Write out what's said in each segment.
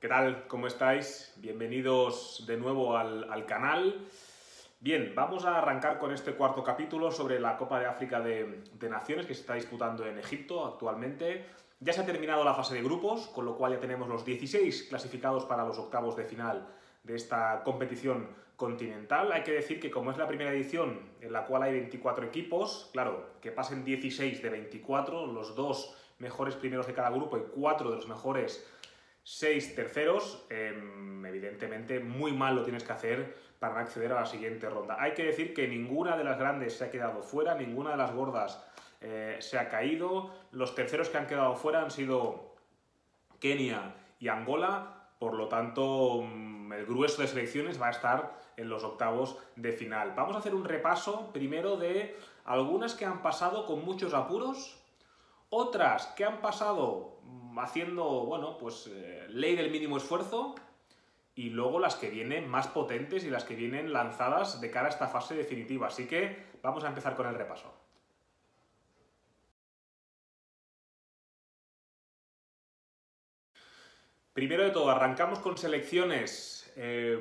¿Qué tal? ¿Cómo estáis? Bienvenidos de nuevo al, al, canal. Bien, vamos a arrancar con este cuarto capítulo sobre la Copa de África de, de, Naciones que se está disputando en Egipto actualmente. Ya se ha terminado la fase de grupos, con lo cual ya tenemos los 16 clasificados para los octavos de final de esta competición continental. Hay que decir que como es la primera edición en la cual hay 24 equipos, claro, que pasen 16 de 24, los dos mejores primeros de cada grupo y cuatro de los mejores seis terceros, eh, evidentemente muy mal lo tienes que hacer para acceder a la siguiente ronda. Hay que decir que ninguna de las grandes se ha quedado fuera, ninguna de las gordas eh, se ha caído. Los terceros que han quedado fuera han sido Kenia y Angola, por lo tanto el grueso de selecciones va a estar en los octavos de final. Vamos a hacer un repaso primero de algunas que han pasado con muchos apuros, otras que han pasado haciendo, bueno, pues eh, ley del mínimo esfuerzo y luego las que vienen más potentes y las que vienen lanzadas de cara a esta fase definitiva. Así que vamos a empezar con el repaso. Primero de todo, arrancamos con selecciones eh,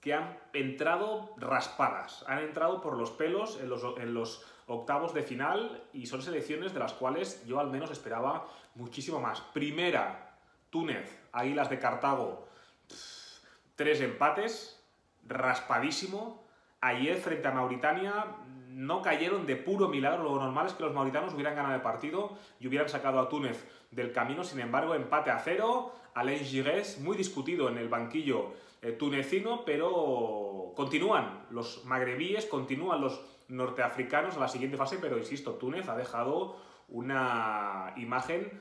que han entrado raspadas, han entrado por los pelos en los, en los, octavos de final y son selecciones de las cuales yo al menos esperaba muchísimo más. Primera, Túnez, Águilas de Cartago, tres empates, raspadísimo. Ayer frente a Mauritania no cayeron de puro milagro. Lo normal es que los mauritanos hubieran ganado el partido y hubieran sacado a Túnez del camino. Sin embargo, empate a cero. Alain Gires, muy discutido en el banquillo eh, tunecino, pero continúan los magrebíes, continúan los norteafricanos a la siguiente fase, pero insisto, Túnez ha dejado una imagen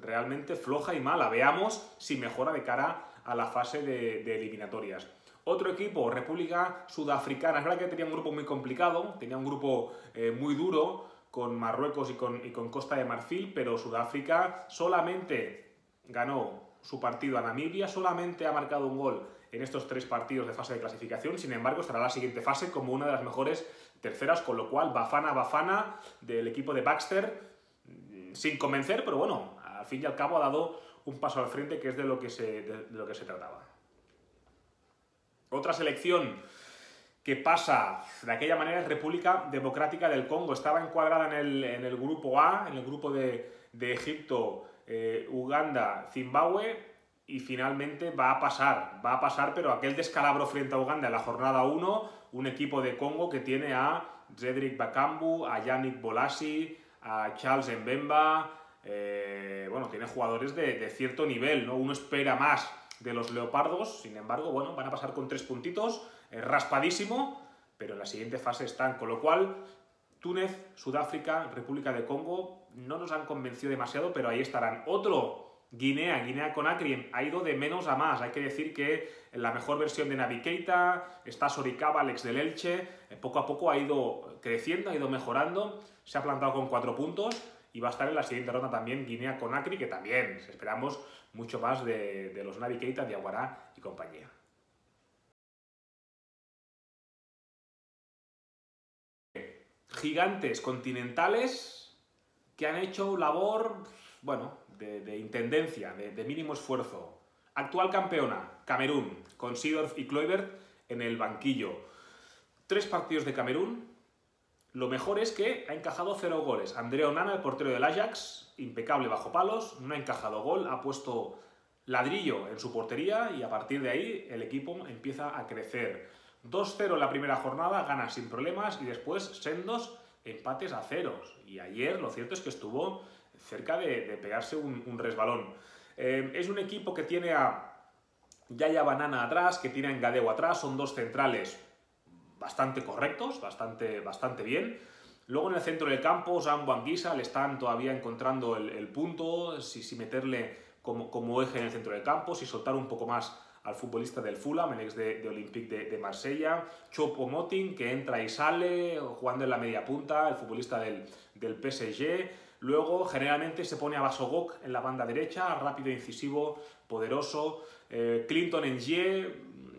realmente floja y mala. Veamos si mejora de cara a la fase de, eliminatorias. Otro equipo, República Sudafricana. Es verdad que tenía un grupo muy complicado, tenía un grupo eh, muy duro con Marruecos y con, y con Costa de Marfil, pero Sudáfrica solamente ganó su partido a Namibia, solamente ha marcado un gol en estos tres partidos de fase de clasificación, sin embargo estará la siguiente fase como una de las mejores terceras, con lo cual Bafana Bafana del equipo de Baxter, mm, sin convencer, pero bueno, al fin y al cabo ha dado un paso al frente que es de lo que se, de lo que se trataba. Otra selección que pasa de aquella manera es República Democrática del Congo. Estaba encuadrada en el, en el grupo A, en el grupo de, de Egipto, eh, Uganda, Zimbabue, y finalmente va a pasar, va a pasar, pero aquel descalabro frente a Uganda en la jornada 1, un equipo de Congo que tiene a Cedric Bakambu, a Yannick Bolasi, a Charles Mbemba, eh, bueno, tiene jugadores de, cierto nivel, ¿no? Uno espera más de los leopardos, sin embargo, bueno, van a pasar con tres puntitos, eh, raspadísimo, pero en la siguiente fase están, con lo cual Túnez, Sudáfrica, República de Congo no nos han convencido demasiado, pero ahí estarán. Otro Guinea, Guinea Conakry, ha ido de menos a más. Hay que decir que la mejor versión de Navi está Soricaba, Alex del Elche, poco a poco ha ido creciendo, ha ido mejorando, se ha plantado con cuatro puntos y va a estar en la siguiente ronda también Guinea Conakry, que también esperamos mucho más de, de los Navi Keita, Diaguará y compañía. Gigantes continentales que han hecho labor, bueno, de, de intendencia, de, mínimo esfuerzo. Actual campeona, Camerún, con Sidorf y Kluivert en el banquillo. Tres partidos de Camerún. Lo mejor es que ha encajado cero goles. Andrea Onana, el portero del Ajax, impecable bajo palos, no ha encajado gol, ha puesto ladrillo en su portería y a partir de ahí el equipo empieza a crecer. 2-0 en la primera jornada, gana sin problemas y después sendos empates a ceros. Y ayer lo cierto es que estuvo cerca de, de pegarse un, un resbalón. Eh, es un equipo que tiene a Yaya Banana atrás, que tiene a Engadeu atrás, son dos centrales bastante correctos, bastante, bastante bien. Luego en el centro del campo, Zambo Anguisa le están todavía encontrando el, el punto, si, si meterle como, como, eje en el centro del campo, si soltar un poco más al futbolista del Fulham, el ex de, de Olympique de, de, Marsella, Chopo Moting, que entra y sale, jugando en la media punta, el futbolista del, del PSG, Luego, generalmente se pone a Basogok en la banda derecha, rápido, incisivo, poderoso. Eh, Clinton en G,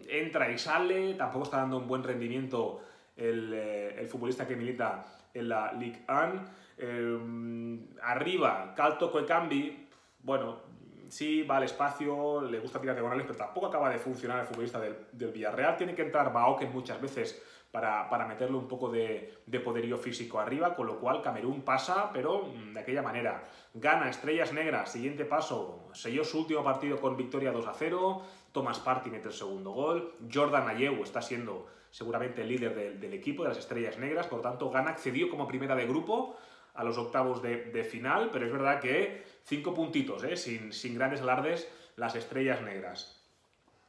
entra y sale, tampoco está dando un buen rendimiento el, eh, el futbolista que milita en la Ligue 1. Eh, arriba, Calto Coecambi, bueno, sí, va al espacio, le gusta tirar diagonales, pero tampoco acaba de funcionar el futbolista del, del Villarreal. Tiene que entrar Baoken muchas veces para, para meterle un poco de, de, poderío físico arriba, con lo cual Camerún pasa, pero mm, de aquella manera. Gana Estrellas Negras, siguiente paso, selló su último partido con victoria 2 a 0, Thomas Party mete el segundo gol, Jordan Ayew está siendo seguramente el líder del, del equipo de las Estrellas Negras, por lo tanto Gana accedió como primera de grupo a los octavos de, de final, pero es verdad que cinco puntitos, ¿eh? sin, sin grandes alardes, las Estrellas Negras.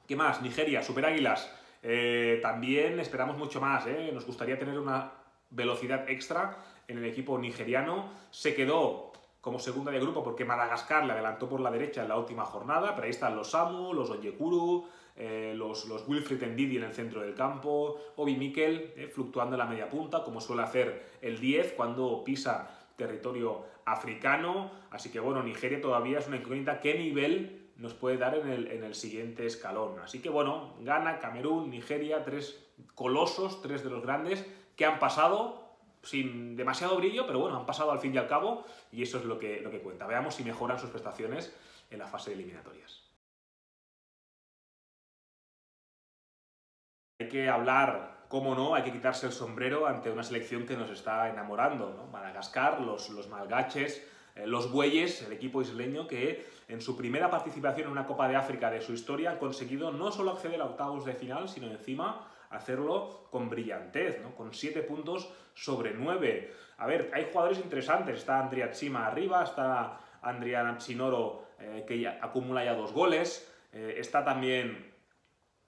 ¿Qué más? Nigeria, Super Águilas. Eh, también esperamos mucho más, ¿eh? nos gustaría tener una velocidad extra en el equipo nigeriano. Se quedó como segunda de grupo porque Madagascar le adelantó por la derecha en la última jornada, pero ahí están los Samu, los Onyekuru, eh, los, los, Wilfried en el centro del campo, Obi Mikel eh, fluctuando en la media punta, como suele hacer el 10 cuando pisa territorio africano. Así que bueno, Nigeria todavía es una incógnita. ¿Qué nivel nos puede dar en el, en el, siguiente escalón. Así que bueno, Ghana, Camerún, Nigeria, tres colosos, tres de los grandes, que han pasado sin demasiado brillo, pero bueno, han pasado al fin y al cabo, y eso es lo que, lo que cuenta. Veamos si mejoran sus prestaciones en la fase de eliminatorias. Hay que hablar, cómo no, hay que quitarse el sombrero ante una selección que nos está enamorando, ¿no? Madagascar, los, los malgaches, los Bueyes, el equipo isleño que en su primera participación en una Copa de África de su historia han conseguido no solo acceder a octavos de final, sino encima hacerlo con brillantez, ¿no? con 7 puntos sobre 9. A ver, hay jugadores interesantes, está Andrea Chima arriba, está Andrea Chinoro eh, que ya acumula ya dos goles, eh, está también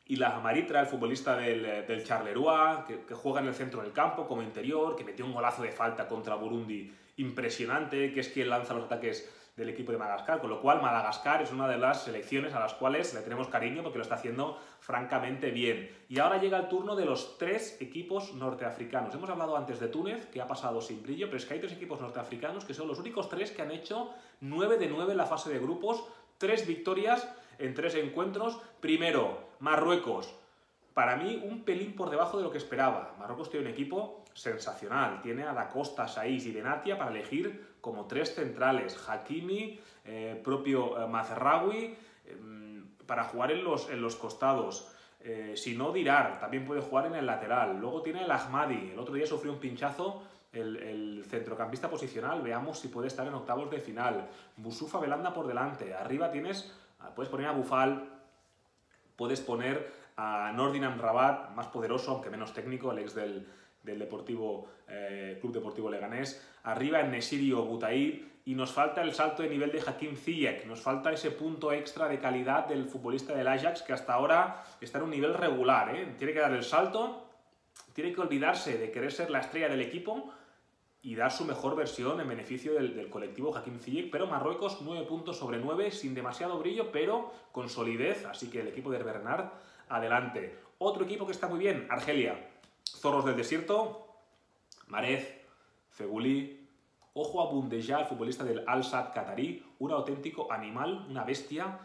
Ilah Maritra, el futbolista del, Charleroi, que, juega en el centro del campo como interior, que metió un golazo de falta contra Burundi impresionante, que es quien lanza los ataques del equipo de Madagascar, con lo cual Madagascar es una de las selecciones a las cuales le tenemos cariño porque lo está haciendo francamente bien. Y ahora llega el turno de los tres equipos norteafricanos. Hemos hablado antes de Túnez, que ha pasado sin brillo, pero es que hay tres equipos norteafricanos que son los únicos tres que han hecho 9 de 9 en la fase de grupos, tres victorias en tres encuentros. Primero, Marruecos. Para mí, un pelín por debajo de lo que esperaba. Marruecos tiene un equipo sensacional. Tiene a la Costa, Saiz y Benatia para elegir como tres centrales. Hakimi, eh, propio eh, eh, para jugar en los, en los costados. Eh, si no, Dirar también puede jugar en el lateral. Luego tiene el Ahmadi. El otro día sufrió un pinchazo el, el, centrocampista posicional. Veamos si puede estar en octavos de final. Busufa Belanda por delante. Arriba tienes, puedes poner a Bufal, puedes poner a Nordinam Rabat, más poderoso, aunque menos técnico, el ex del, del Deportivo, eh, Club Deportivo Leganés. Arriba en Nesirio Butaib. Y nos falta el salto de nivel de Hakim Ziyech. Nos falta ese punto extra de calidad del futbolista del Ajax que hasta ahora está en un nivel regular. ¿eh? Tiene que dar el salto, tiene que olvidarse de querer ser la estrella del equipo y dar su mejor versión en beneficio del, colectivo Hakim Ziyech. Pero Marruecos 9 puntos sobre 9, sin demasiado brillo, pero con solidez. Así que el equipo de Bernard adelante. Otro equipo que está muy bien, Argelia. Zorros del Desierto, Marez, Feguli, ojo a Bundeja, el futbolista del Al-Sad qatarí, un auténtico animal, una bestia,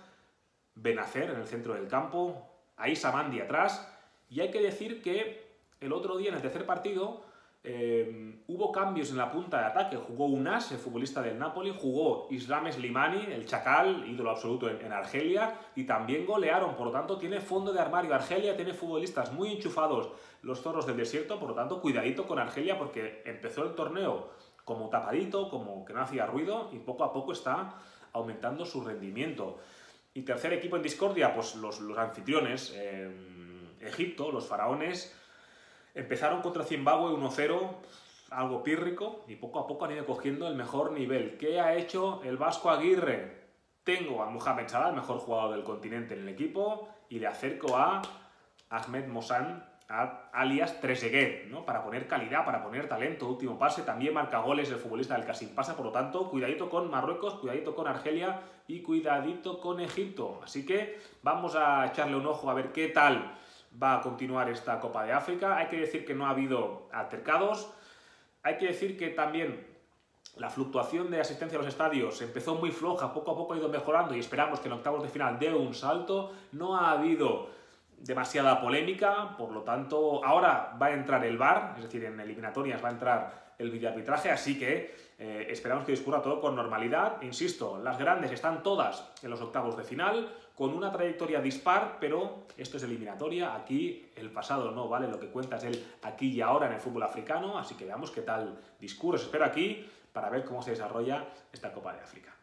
Benacer en el centro del campo, ahí Samandi atrás, y hay que decir que el otro día en el tercer partido eh, hubo cambios en la punta de ataque. Jugó Unas, el futbolista del Napoli, jugó Islam Slimani, el chacal, ídolo absoluto en, Argelia, y también golearon. Por lo tanto, tiene fondo de armario. Argelia tiene futbolistas muy enchufados, los zorros del desierto. Por lo tanto, cuidadito con Argelia porque empezó el torneo como tapadito, como que no hacía ruido, y poco a poco está aumentando su rendimiento. Y tercer equipo en discordia, pues los, los anfitriones, eh, Egipto, los faraones Empezaron contra Zimbabue 1-0, algo pírrico, y poco a poco han ido cogiendo el mejor nivel. ¿Qué ha hecho el Vasco Aguirre? Tengo a Mohamed Salah, el mejor jugador del continente en el equipo, y le acerco a Ahmed Mossan, alias Trezeguet, ¿no? Para poner calidad, para poner talento, último pase, también marca goles el futbolista del Casim pasa, por lo tanto, cuidadito con Marruecos, cuidadito con Argelia y cuidadito con Egipto. Así que vamos a echarle un ojo a ver qué tal va a continuar esta Copa de África. Hay que decir que no ha habido altercados. Hay que decir que también la fluctuación de asistencia a los estadios empezó muy floja, poco a poco ha ido mejorando y esperamos que en octavos de final dé un salto. No ha habido demasiada polémica, por lo tanto, ahora va a entrar el VAR, es decir, en eliminatorias va a entrar el videoarbitraje, así que Eh, esperamos que discurra todo con normalidad. Insisto, las grandes están todas en los octavos de final, con una trayectoria dispar, pero esto es eliminatoria. Aquí el pasado no vale, lo que cuenta es el aquí y ahora en el fútbol africano, así que veamos qué tal discurso. espero aquí para ver cómo se desarrolla esta Copa de África.